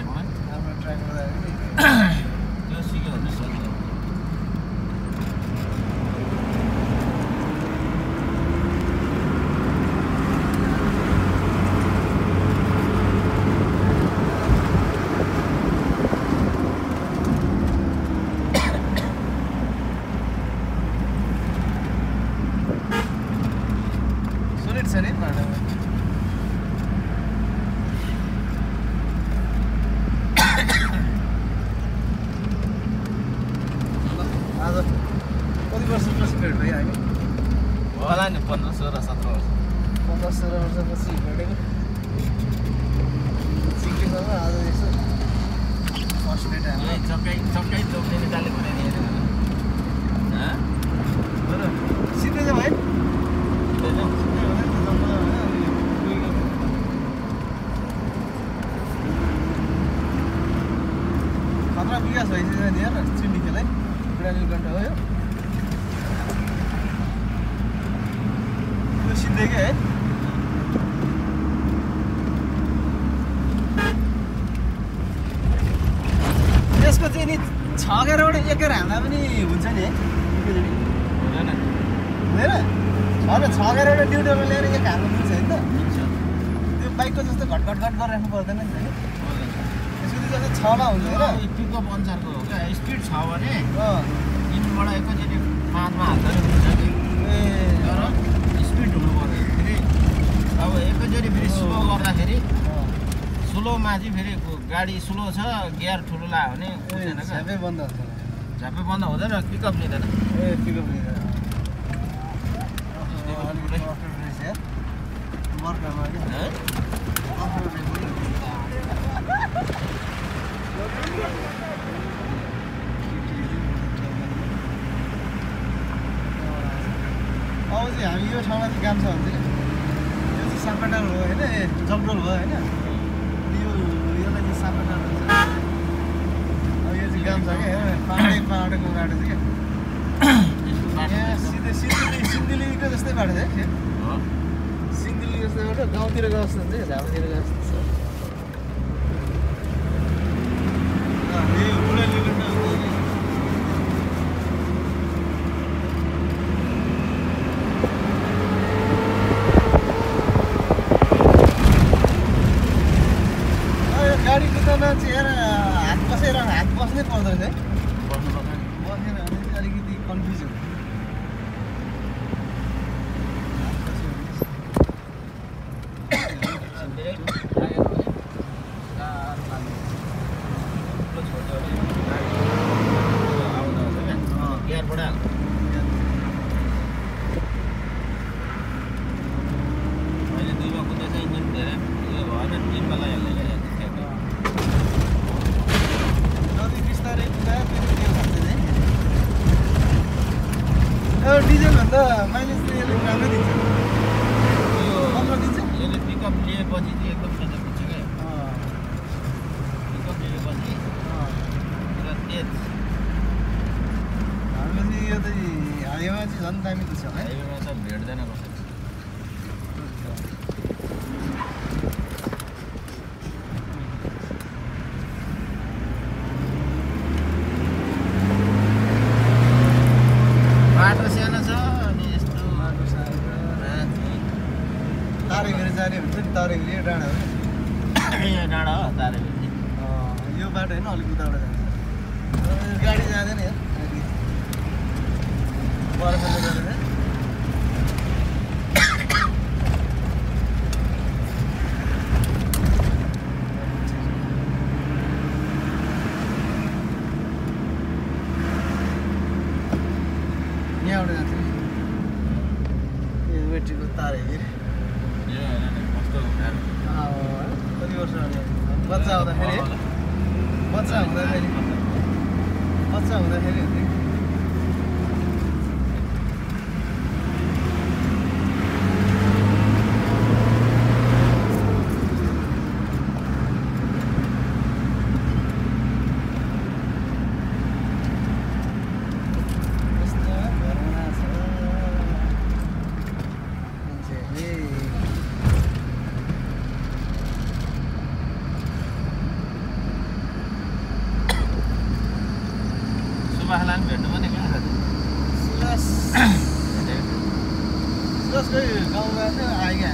that one. पन्ध्र सोह्र वर्षपछि भेटेको सिक्किममा आज यसो फर्स्ट यही हाम्रो चक्कै चक्कै चोक्ने निकाले कुनै नि हेरेन हँ? बरु सिधै चाहिँ भाइ। खतरा विकास भइसक्यो नि यार चिन्डी खेल बिराली घन्टा हो यो यो सिधै के है यसको चाहिँ नि छ एघारबाट एकेर हाल्दा पनि हुन्छ नि है। हुँदैन। हुँदैन? छ न छ एघारबाट ड्युटीमा ल्याएर एक हाल्नु मिल्छ होइन? त त्यो बाइकको जस्तो घट घट गरिराख्नु पर्दैन नि। यसको चाहिँ जस्तो छमा हुन्छ होइन? पिकअप अनुसारको हो क्या। स्पिड छ भने अँ। तिनबाट एकैचोटि पाँचमा हाल्दा नि हुन्छ कि ए। तर स्पिड हुनु पऱ्यो फेरि। अब एकैचोटि फेरि स्लो गर्दाखेरि स्लोमा चाहिँ फेरि गाडी स्लो छ गियर ठुलो लाग्यो भने झ्यापै बन्द हुन्छ झ्यापै बन्द हुँदैन पिकअप लिँदैन ए पिकअप लिएर त्यसले अलिकति पुरै- अप्ठ्यारो रहेछ यार बर्खामा क्या है अप्ठ्यारो रहेछ नि। अब चाहिँ हामी यो ठाउँमा चाहिँ काम छ भने चाहिँ यो चाहिँ सापाटार हो होइन ए जगडोल हो होइन यो यसलाई चाहिँ भन्छ अब यो चाहिँ काम छ क्या हेर, पाहाडै पाहाडको बाटो चाहिँ क्या सिधै सिन्धुली सिन्धुलीको जस्तै बाटो छ है। सिन्धुली जस्तै बाटो गाउँतिर गएको जस्तो हुन्छ गएको छ अँ, यो बुढालीको त हुन्छ कि। अँ, यो गाडी कुदाउन चाहिँ हेर हात बसेर हात बस्नै पर्दो रहेछ है बस्नु पर्छ नि। बसेन भने चाहिँ अलिकति कन्फ्युज हुन्छ माइलेज चाहिँ यसले राम्रो दिन्छ। यो कम्लो दिन्छ। यसले पिकअप लिएपछि चाहिँ एकदम सजिलो हुन्छ क्या। पिकअप लिएपछि पुरा तेज। हाम्रो चाहिँ यो चाहिँ हाइवेमा चाहिँ झन् दामी दिन्छ है हाइवेमा त भेट्दैन कसैले बाटो सानो छ अनि यस्तो बाटो सानो छ। माथि तारे भेरी जाने हुन्छ नि तारे भेरी डाँडा हो नि यहाँ डाँडा हो तारेभिर अँ, यो बाटो होइन अलिक उताबाट जान्छ अँ, गाडी जाँदैन यार गाडी बर्खाले गर्दा यहाँबाट जान्छ नि यो ब्याट्रीको तार हेरेर बच्चा हुँदाखेरि? बच्चा हुँदाखेरि बच्चा हुँदाखेरि सुरस त्यो? सुरस खोइ